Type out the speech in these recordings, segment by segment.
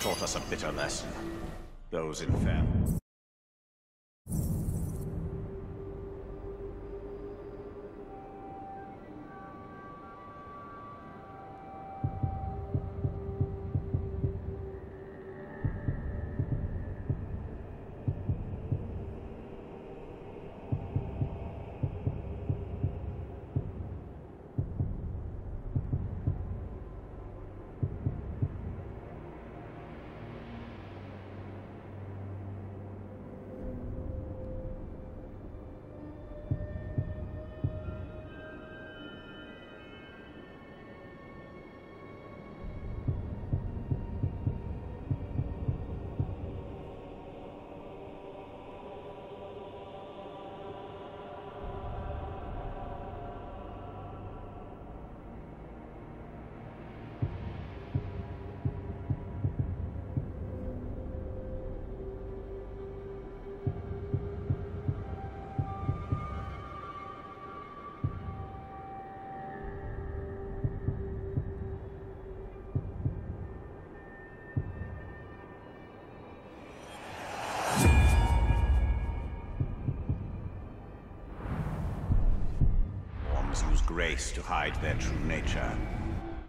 Taught us a bitter lesson. Those. Orms grace to hide their true nature.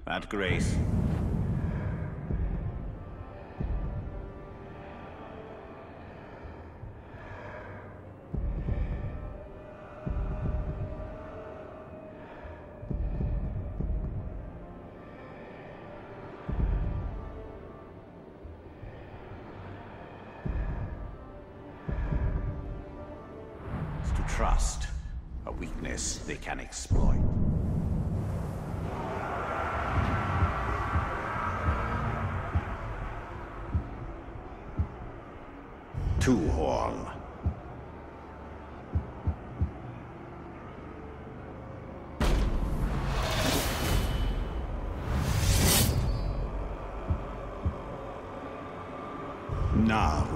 That grace Narug.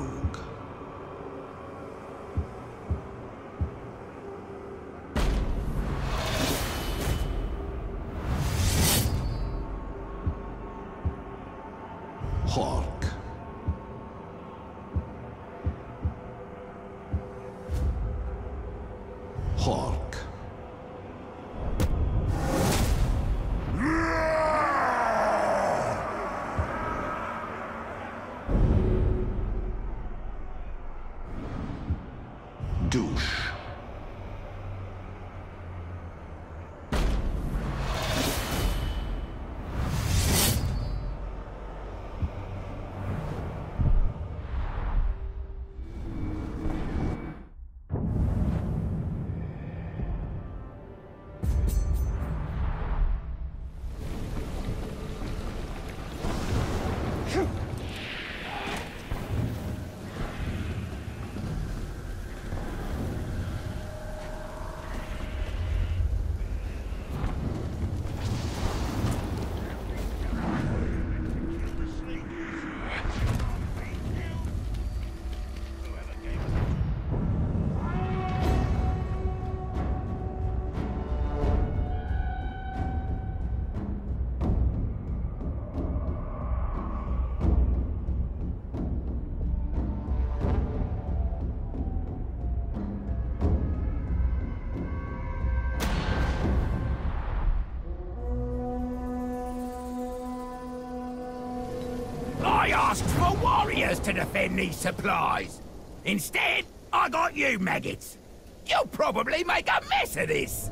To defend these supplies. Instead, I got you maggots. You'll probably make a mess of this.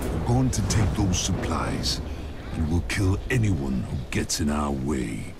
We're going to take those supplies, and we'll kill anyone who gets in our way.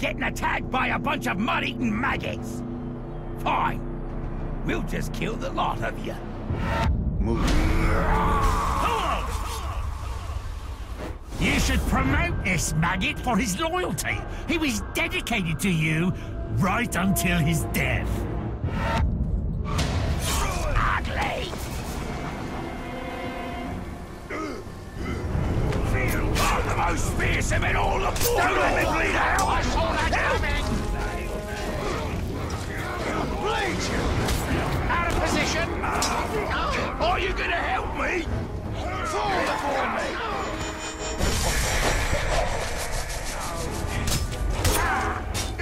Getting attacked by a bunch of mud-eating maggots. Fine. We'll just kill the lot of you. Move. You should promote this maggot for his loyalty. He was dedicated to you right until his death. Ugly! The most fearsome in all the Don't let me bleed out! I saw that coming! Out of position. Are you gonna help me? Fall before me.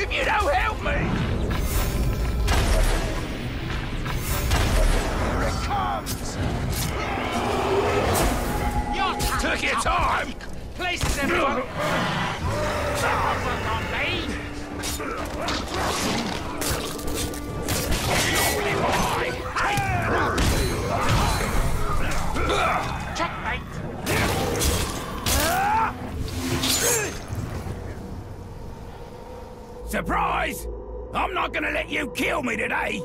If you don't help me! Here it comes. Your Took your time! Places, everyone. Surprise! I'm not gonna let you kill me today!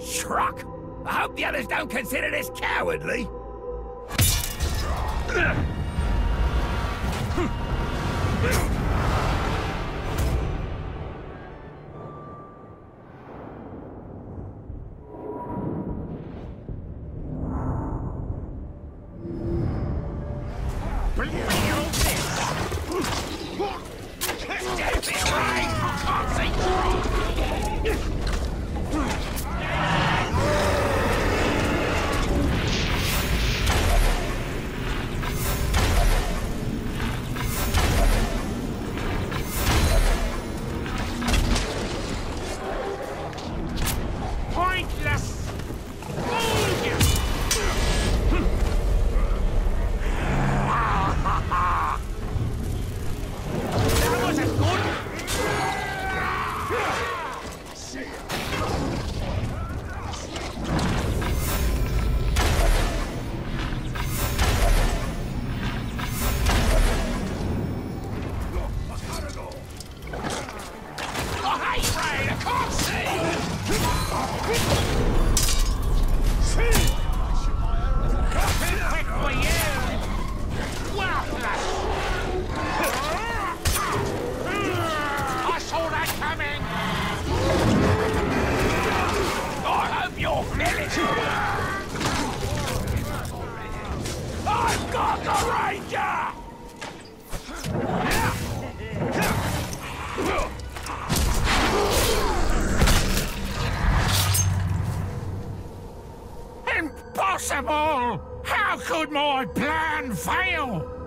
Shruck! I hope the others don't consider this cowardly! plan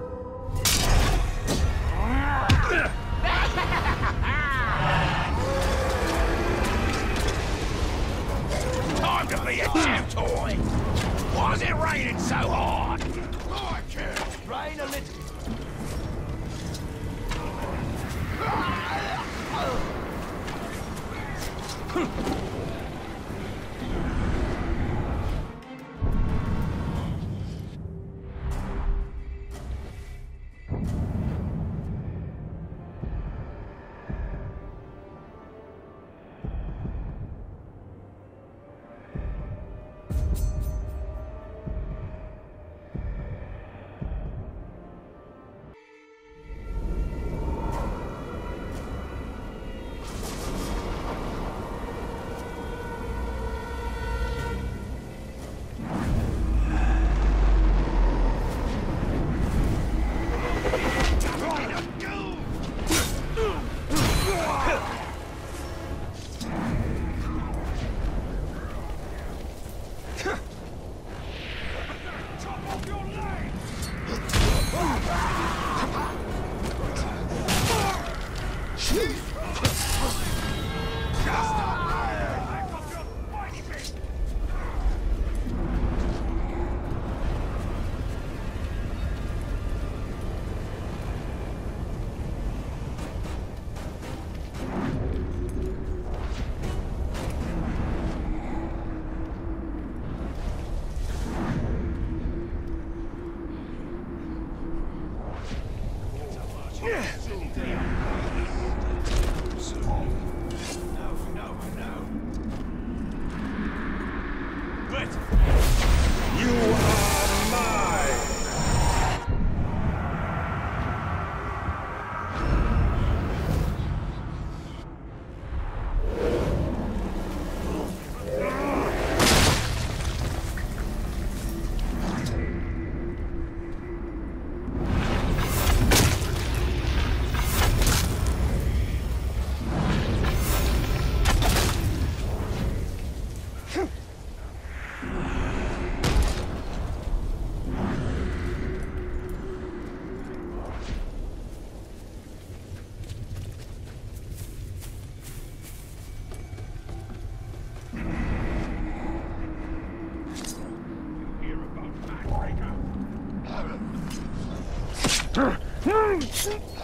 It's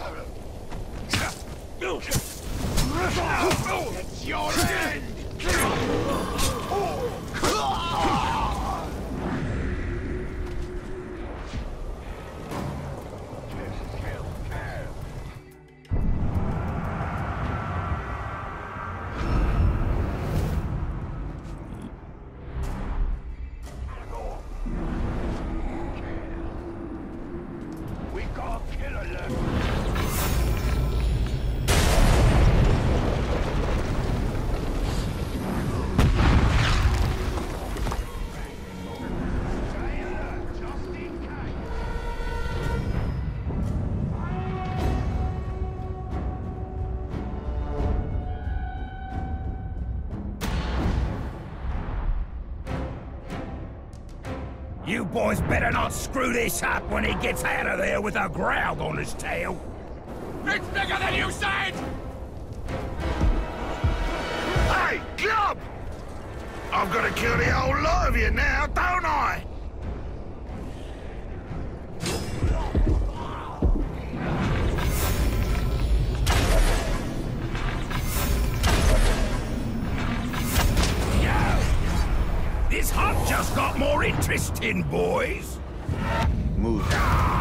boys better not screw this up when he gets out of there with a graug on his tail. It's bigger than you said! Hey, Club! I'm gonna kill the whole lot of you now, more interesting, boys. Move.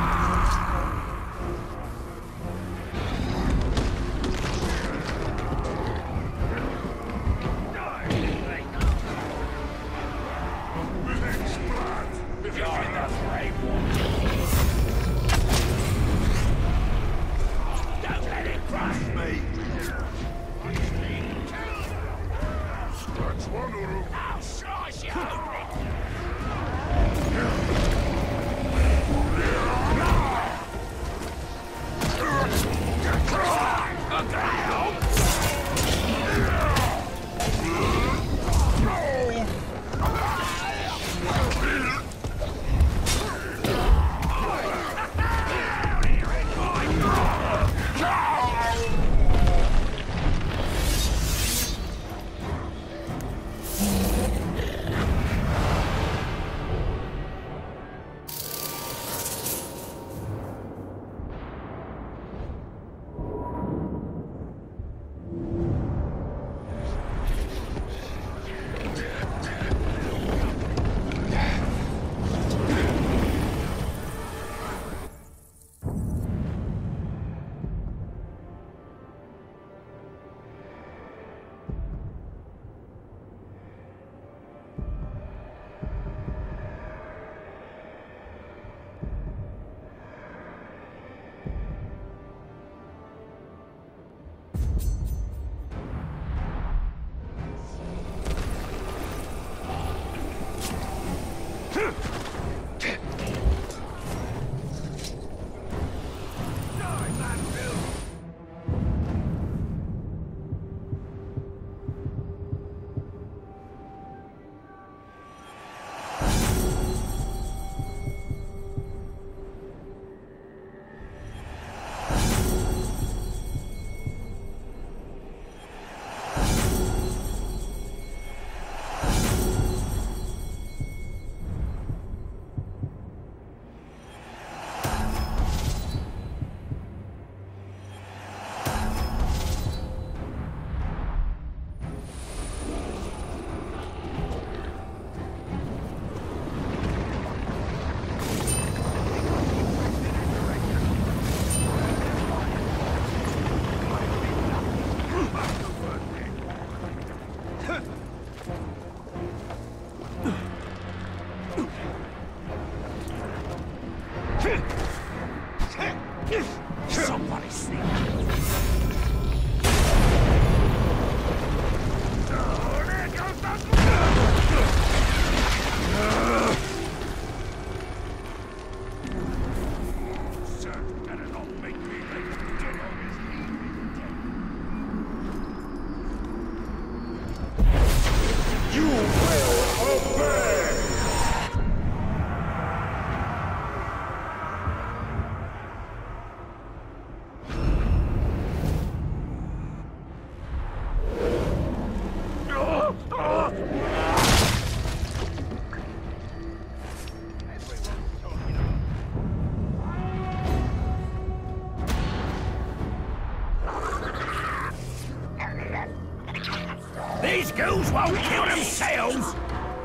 Won't kill themselves.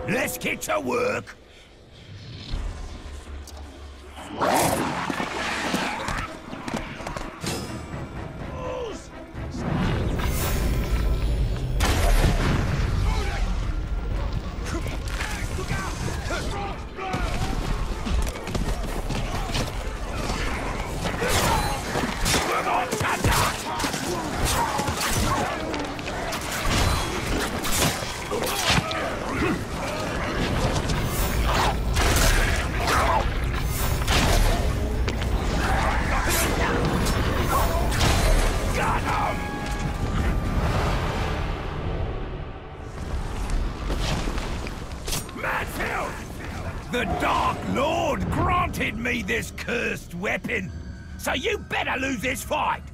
Let's get to work. So you better lose this fight.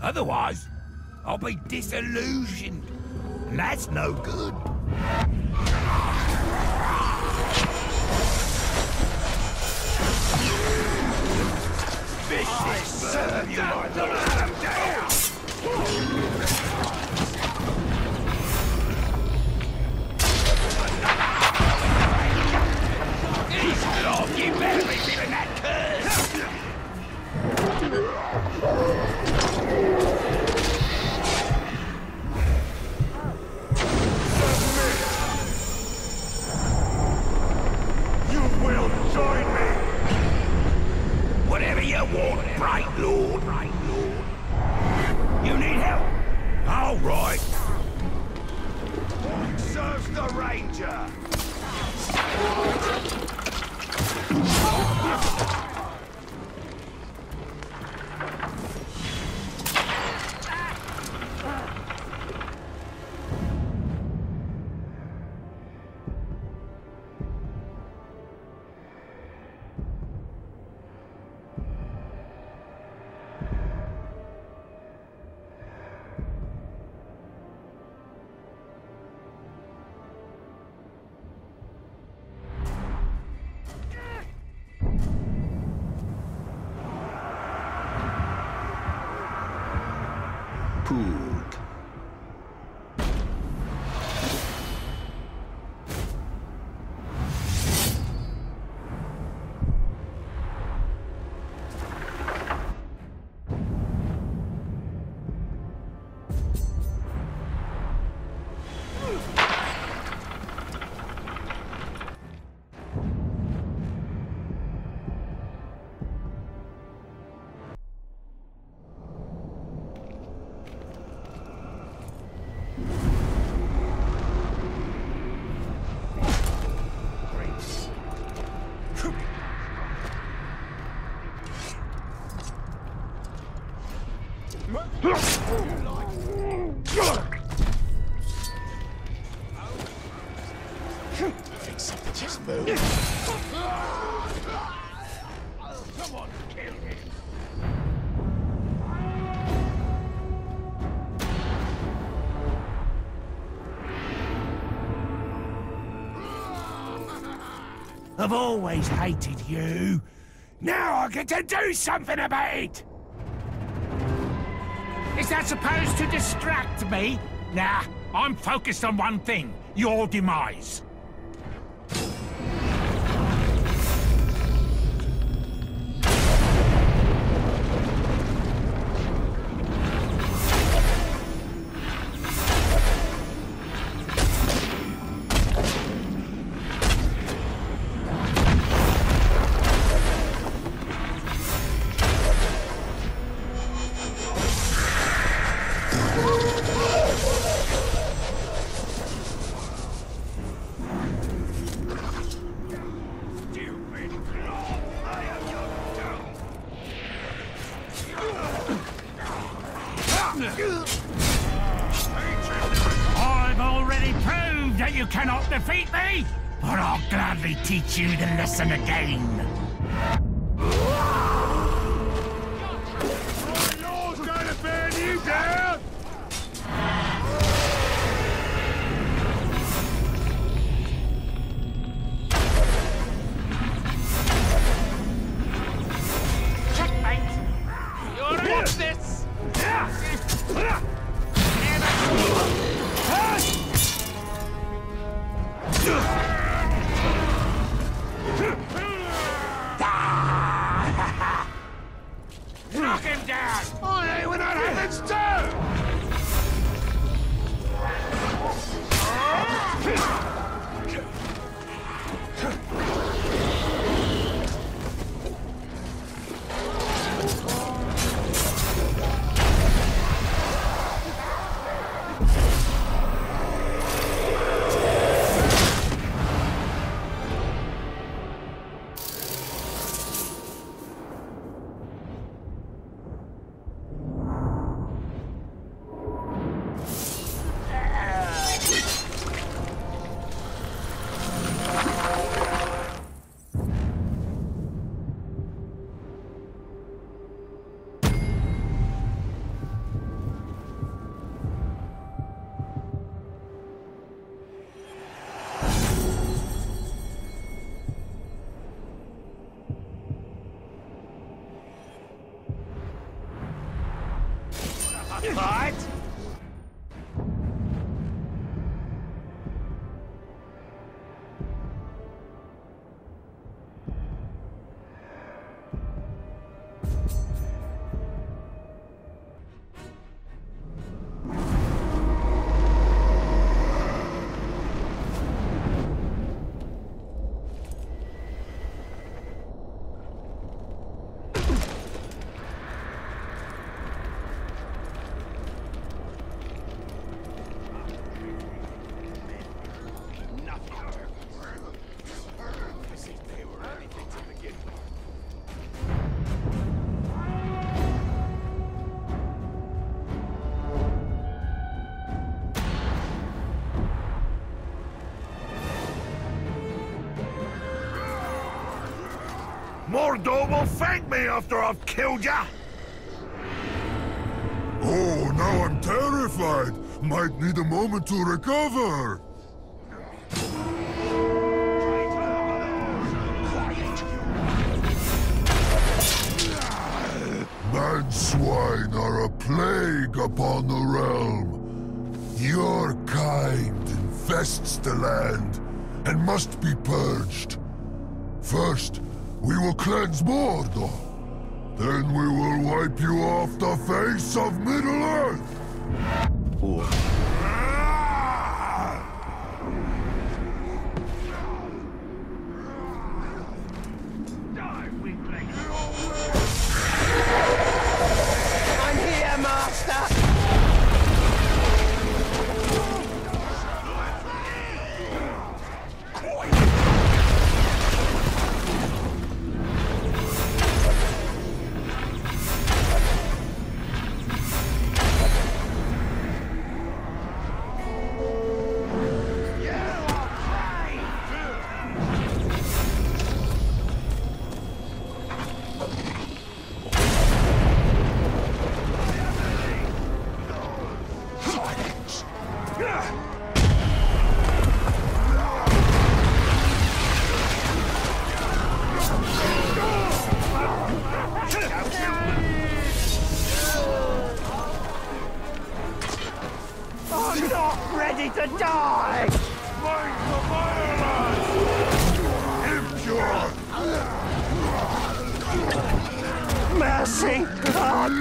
Otherwise, I'll be disillusioned. And that's no good. Move. Come on, kill. I've always hated you. Now I get to do something about it. Is that supposed to distract me? Nah, I'm focused on one thing your demise. Mordor will thank me after I've killed ya! Oh, now I'm terrified. Might need a moment to recover. Man swine are a plague upon the realm. Your kind infests the land and must be purged. First, we will cleanse Mordor. Then we will wipe you off the face of Middle-earth!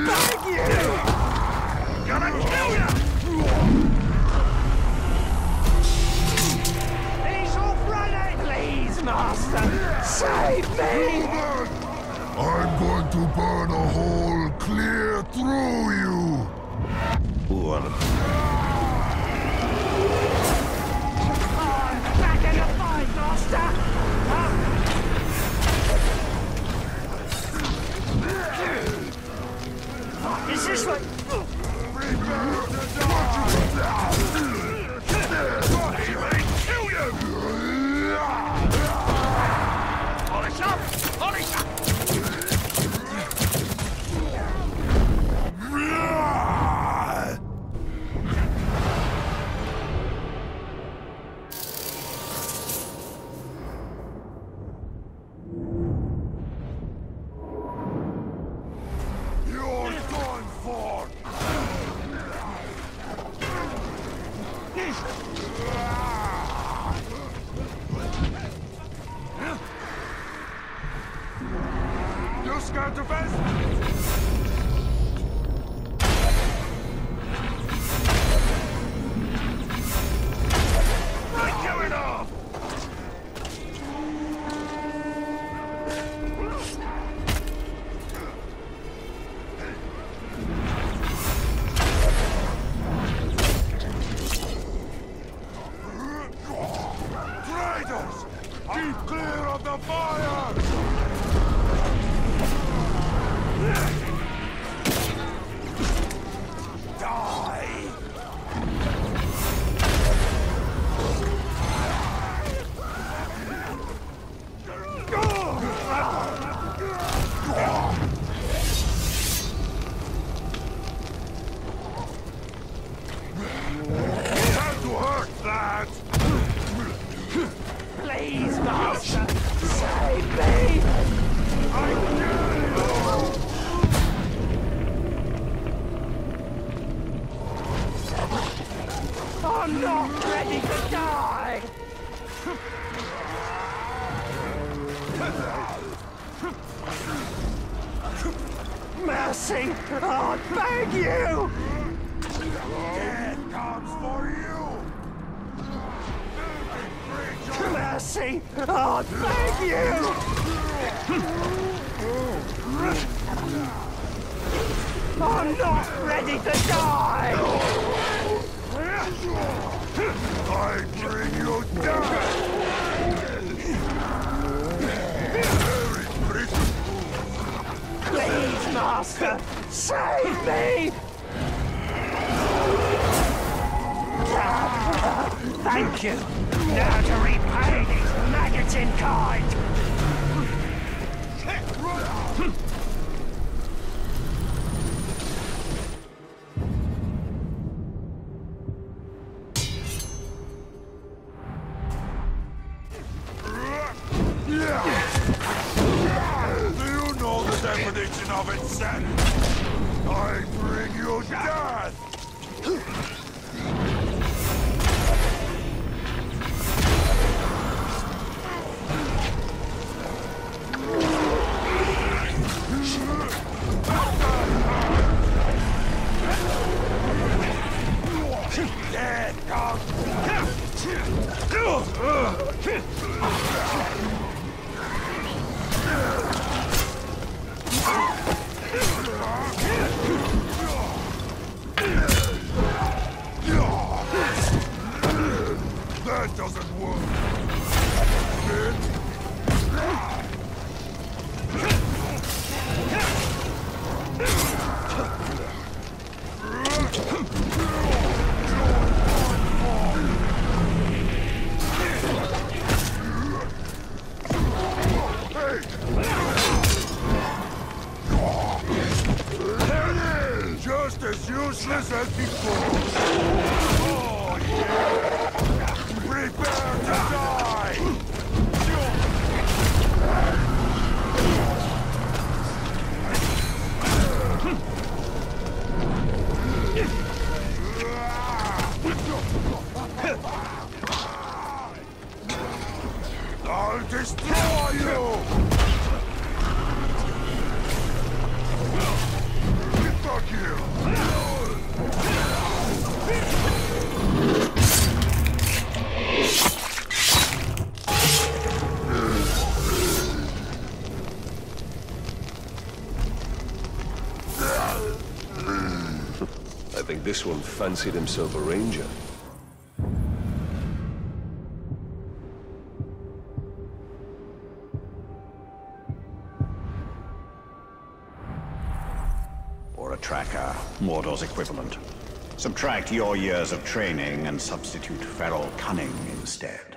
I beg you! Gonna kill ya! He's off running! Please, Master! Save me! I'm going to burn a hole clear through you! I'm Przyszłej! Prepare to die! Save me! Thank you. Now to repay these maggots in kind. This one fancied himself a ranger. Or a tracker, Mordor's equivalent. Subtract your years of training and substitute feral cunning instead.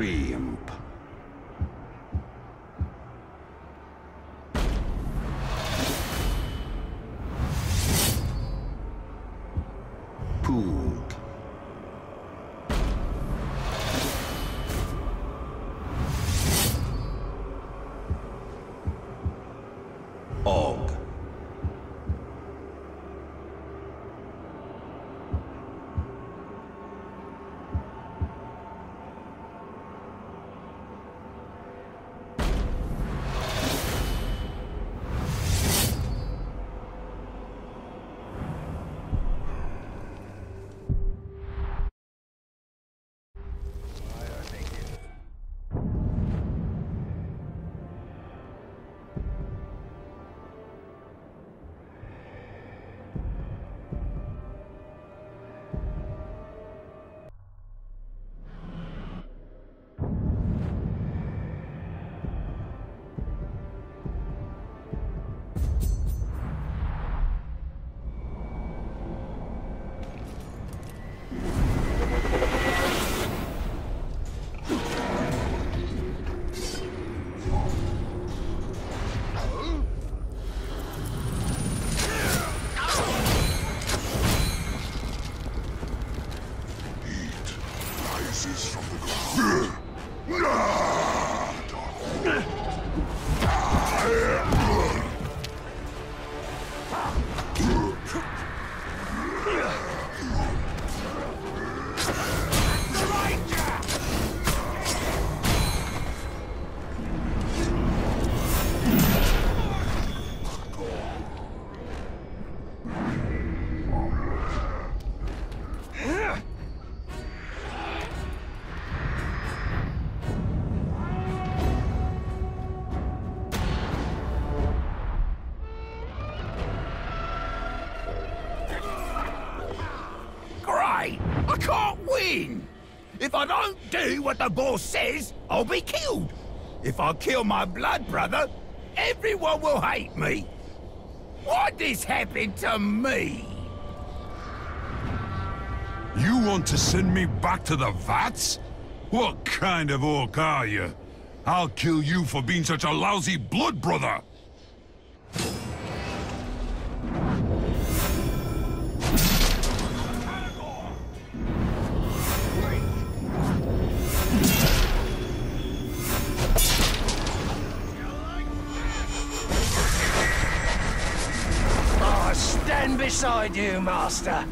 supreme. The boss says, I'll be killed. If I kill my blood brother, everyone will hate me. Why'd this happen to me? You want to send me back to the vats? What kind of orc are you? I'll kill you for being such a lousy blood brother! Beside you, Master.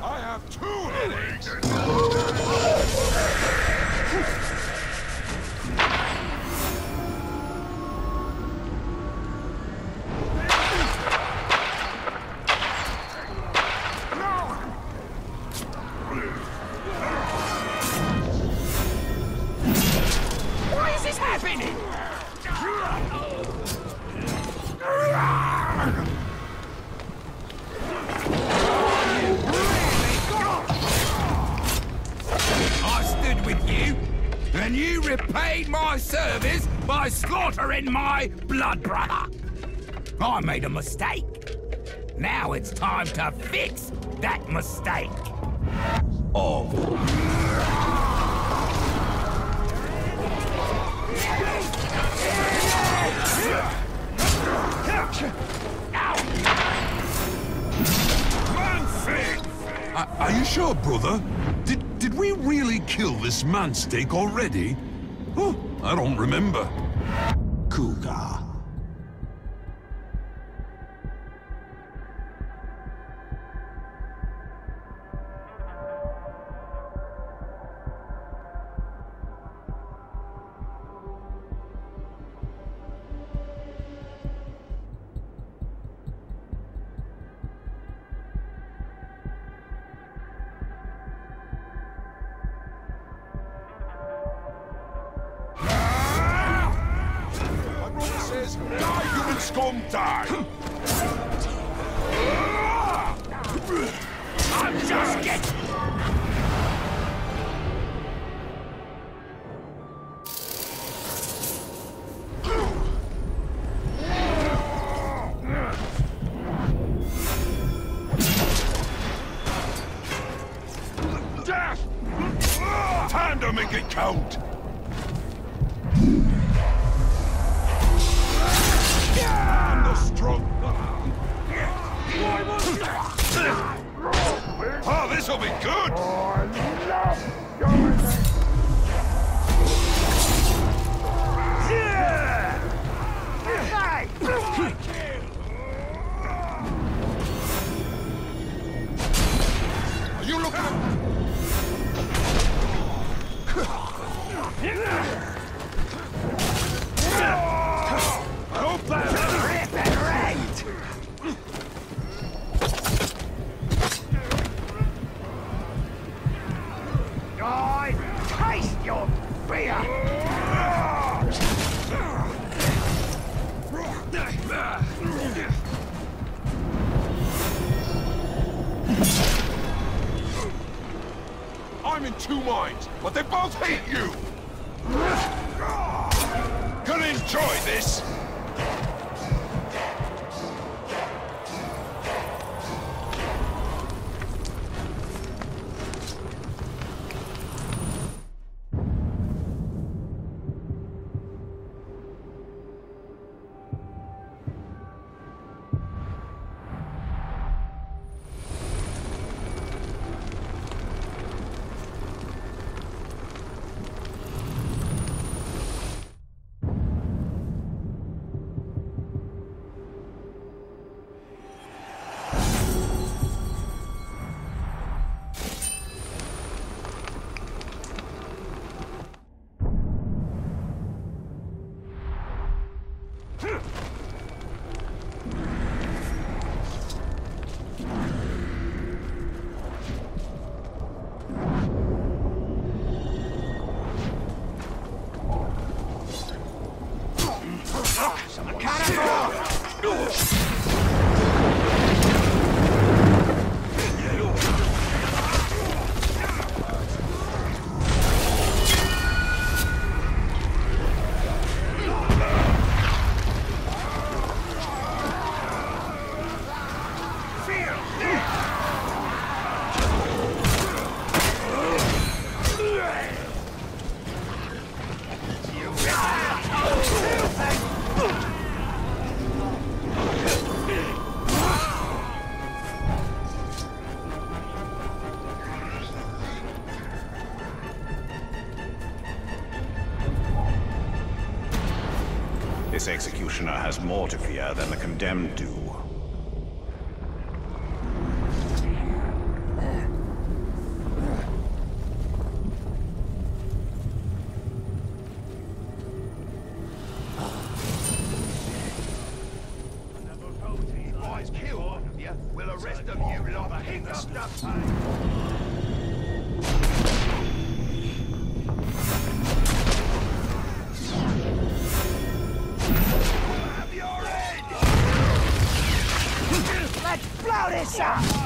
I have two headaches! Made a mistake. Now it's time to fix that mistake. Are, are you sure, brother? Did, did we really kill this man steak already? Oh, I don't remember. This'll be good! this executioner has more to fear than the condemned do. The boys kill all of you, We'll arrest them, you lot! Stop! shot!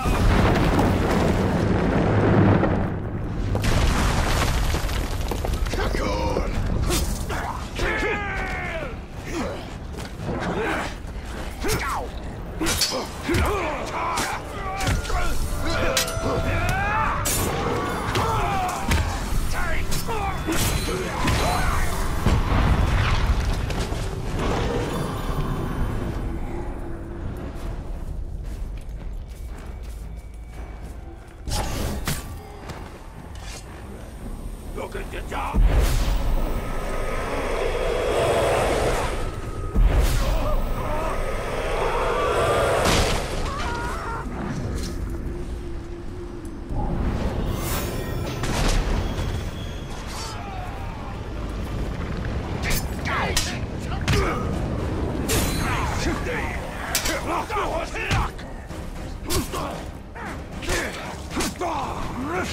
っ